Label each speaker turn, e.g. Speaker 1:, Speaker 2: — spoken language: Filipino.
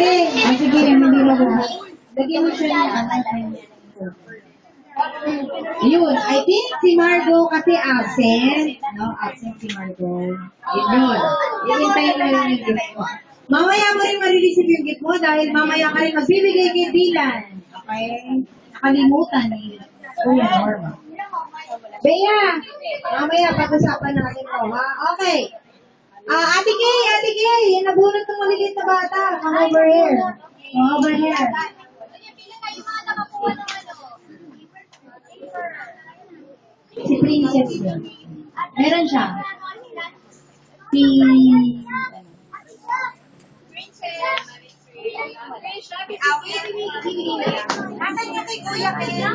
Speaker 1: Ate, ah, sige, hindi mabubuhay. Lagyan mo siya ng ano. Yun, I think si Margo kasi absent. No, absent si Margo. Yun yun. Iintayin mo lang yung gift mo. Mamaya mo rin marireceive yung gift mo dahil mamaya ka rin magbibigay kay Dylan. Okay? Nakalimutan ni Kuya Norma. Bea, mamaya pag-usapan natin to, ha? Okay. Ah, Ate Kay, Ate Kay, nabunot na bata. Come over here. Come over here. Si Princess yun. Meron siya. Si...
Speaker 2: Nasaan yung kay Kuya Kaya?